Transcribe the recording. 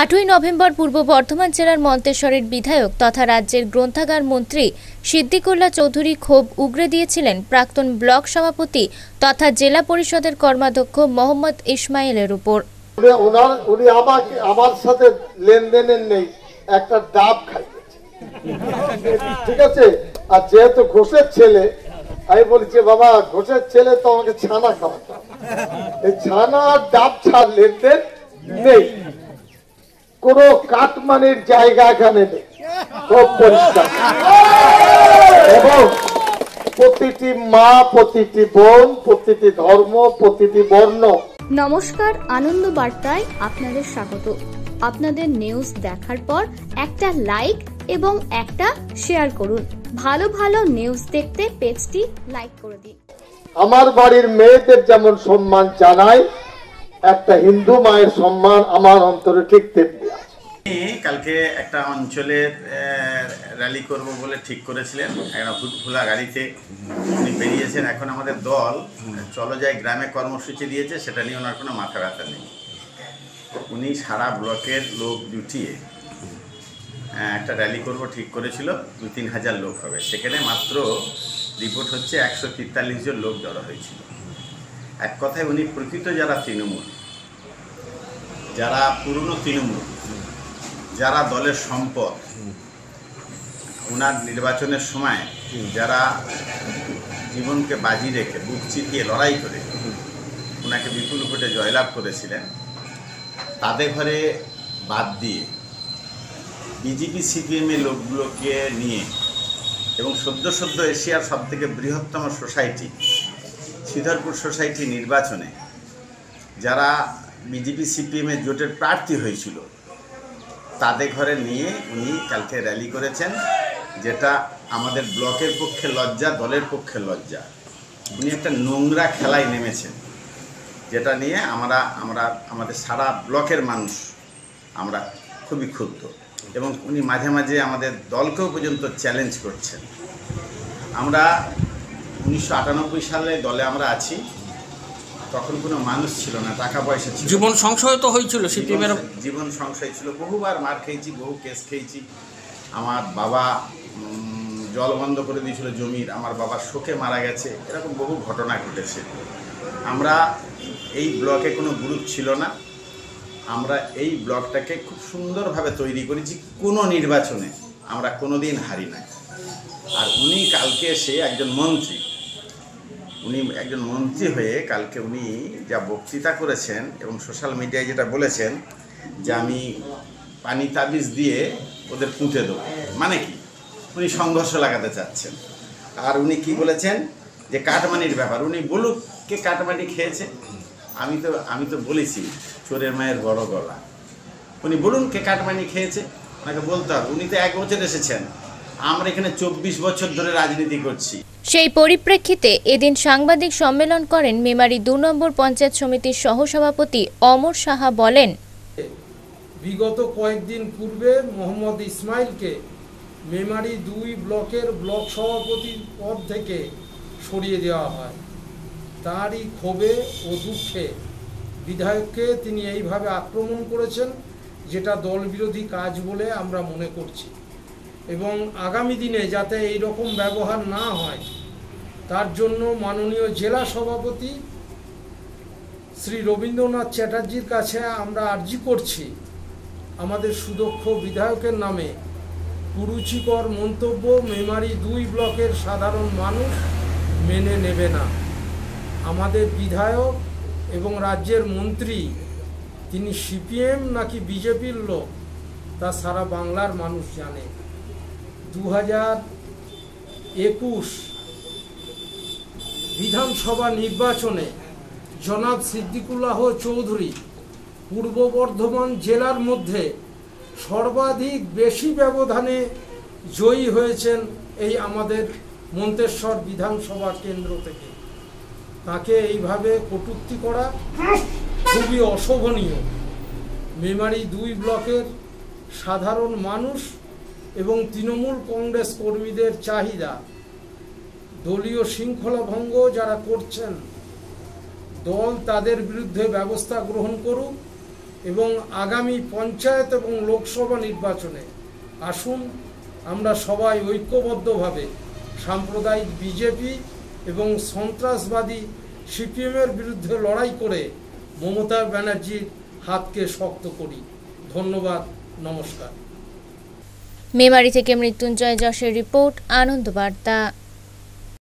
আটই নভেম্বর পূর্ব বর্ধমান জেলার মন্তেশ্বরের বিধায়ক তথা রাজ্যের গ্রন্থাগার মন্ত্রী সিদ্দিকুল্লা চৌধুরী ক্ষোভ উগরে দিয়েছিলেন প্রাক্তন ব্লক সভাপতি তথা জেলা পরিষদের কর্মাধ্যক্ষ মোহাম্মদ ইসমাইলের উপর। আমার সাথে লেনদেনের নেই, একটা ডাব ঠিক আছে? আর যেহেতু ঘোষের ছেলে, আমি বাবা, ঘোষের ছেলে তো আমাকে ছানা খাওয়াতে। হবে। এই ছানা আর ডাব ছাড় লেনদেন নেই। কোন কাটমানির জায়গা এখানে নেই। খুব পরিষ্কার। এবং প্রতিটি মা প্রতিটি বোন প্রতিটি ধর্ম প্রতিটি বর্ণ। নমস্কার আনন্দ বার্তায় আপনাদের স্বাগত। আপনাদের নিউজ দেখার পর একটা লাইক এবং একটা শেয়ার করুন। ভালো ভালো নিউজ দেখতে পেজটি লাইক করে দিন। আমার বাড়ির মেয়েদের যেমন সম্মান জানায় একটা হিন্দু মায়ের সম্মান আমার অন্তরে ঠিক তেমনি কালকে একটা অঞ্চলের র্যালি করব বলে ঠিক করেছিলেন। একটা ভুটভুলা গাড়িতে উনি বেরিয়েছেন। এখন আমাদের দল, চলো যাই গ্রামে কর্মসূচি দিয়েছে, সেটা নিয়ে ওনার কোনো মাথা ব্যথা নেই। উনি সারা ব্লকের লোক জুটিয়ে একটা র্যালি করব ঠিক করেছিল। দু তিন হাজার লোক হবে। সেখানে মাত্র রিপোর্ট হচ্ছে একশো তেতাল্লিশ জন লোক জড়ো হয়েছিল। এক কথায় উনি প্রকৃত যারা তৃণমূল, যারা পুরনো তৃণমূল, যারা দলের সম্পদ ওনার নির্বাচনের সময় যারা জীবনকে বাজি রেখে বুক চিতিয়ে লড়াই করে ওনাকে বিপুল ভোটে জয়লাভ করেছিলেন, তাদের ঘরে বাদ দিয়ে বিজেপি সিপিএমের লোকগুলোকে নিয়ে এবং সদ্য সদ্য এশিয়ার সবথেকে বৃহত্তম সোসাইটি শ্রীধরপুর সোসাইটি নির্বাচনে যারা বিজেপি সিপিএমের জোটের প্রার্থী হয়েছিল, তাদের ঘরে নিয়ে উনি কালকে র্যালি করেছেন, যেটা আমাদের ব্লকের পক্ষে লজ্জা, দলের পক্ষে লজ্জা। উনি একটা নোংরা খেলায় নেমেছেন, যেটা নিয়ে আমরা আমরা, আমাদের সারা ব্লকের মানুষ আমরা খুবই ক্ষুব্ধ। এবং উনি মাঝে মাঝে আমাদের দলকেও পর্যন্ত চ্যালেঞ্জ করছেন। আমরা উনিশশো আটানব্বই সালে দলে আমরা আছি। তখন কোনো মানুষ ছিল না টাকা পয়সা ছিল জীবন সংশয় তো হয়েছিল সিপিএমের জীবন- জীবন সংশয় ছিল। বহুবার মার খেয়েছি বহু কেস খেয়েছি। আমার বাবা জল বন্ধ করে দিয়েছিল জমির। আমার বাবা শোকে মারা গেছে। এরকম বহু ঘটনা ঘটেছে। আমরা এই ব্লকে কোনো গ্রুপ ছিল না। আমরা এই ব্লকটাকে খুব সুন্দরভাবে তৈরি করেছি। কোনো নির্বাচনে আমরা কোনো দিন হারি নাই। আর উনি কালকে এসে একজন মন্ত্রী উনি একজন মন্ত্রী হয়ে কালকে উনি যা বক্তৃতা করেছেন এবং সোশ্যাল মিডিয়ায় যেটা বলেছেন যে আমি পানি তাবিজ দিয়ে ওদের পুঁতে দেবো। মানে কি? উনি সংঘর্ষ লাগাতে চাচ্ছেন। আর উনি কি বলেছেন? যে কাটমানির ব্যাপার। উনি বলুক কে কাটমানি খেয়েছে। আমি তো আমি তো বলেছি, চোরের মায়ের বড় গলা। উনি বলুন কে কাটমানি খেয়েছে। ওনাকে বলতে হবে। উনি তো এক বছর এসেছেন। আমরা এখানে চব্বিশ বছর ধরে রাজনীতি করছি। সেই পরিপ্রেক্ষিতে এদিন সাংবাদিক সম্মেলন করেন মেমারি দু নম্বর পঞ্চায়েত সমিতির সহসভাপতি অমর সাহা বলেন বিগত কয়েকদিন পূর্বে মোহাম্মদ ইসমাইলকে মেমারি দুই ব্লকের ব্লক সভাপতির পদ থেকে সরিয়ে দেওয়া হয়। তারই ক্ষোভে ও দুঃখে বিধায়ককে তিনি এইভাবে আক্রমণ করেছেন যেটা দলবিরোধী কাজ বলে আমরা মনে করছি। এবং আগামী দিনে যাতে এই রকম ব্যবহার না হয়, তার জন্য মাননীয় জেলা সভাপতি শ্রী রবীন্দ্রনাথ চ্যাটার্জির কাছে আমরা আর্জি করছি আমাদের সুদক্ষ বিধায়কের নামে কুরুচিকর মন্তব্য মেমারি দুই ব্লকের সাধারণ মানুষ মেনে নেবে না। আমাদের বিধায়ক এবং রাজ্যের মন্ত্রী, তিনি সিপিএম নাকি বিজেপির লোক, তা সারা বাংলার মানুষ জানে। দু হাজার একুশ বিধানসভা নির্বাচনে জনাব সিদ্দিকুল্লাহ চৌধুরী পূর্ব বর্ধমান জেলার মধ্যে সর্বাধিক বেশি ব্যবধানে জয়ী হয়েছেন এই আমাদের মন্তেশ্বর বিধানসভা কেন্দ্র থেকে। তাকে এইভাবে কটূক্তি করা খুবই অশোভনীয়। মেমারি দুই ব্লকের সাধারণ মানুষ এবং তৃণমূল কংগ্রেস কর্মীদের চাহিদা। দলীয় শৃঙ্খলা ভঙ্গ যারা করছেন, দল তাদের বিরুদ্ধে ব্যবস্থা গ্রহণ করুক এবং আগামী পঞ্চায়েত এবং লোকসভা নির্বাচনে আসুন। আমরা সবাই ঐক্যবদ্ধভাবে সাম্প্রদায়িক বিজেপি এবং সন্ত্রাসবাদী সিপিএমের বিরুদ্ধে লড়াই করে মমতা ব্যানার্জির হাতকে শক্ত করি। ধন্যবাদ, নমস্কার। মেমারি থেকে মৃত্যুঞ্জয় যশের রিপোর্ট আনন্দ বার্তা।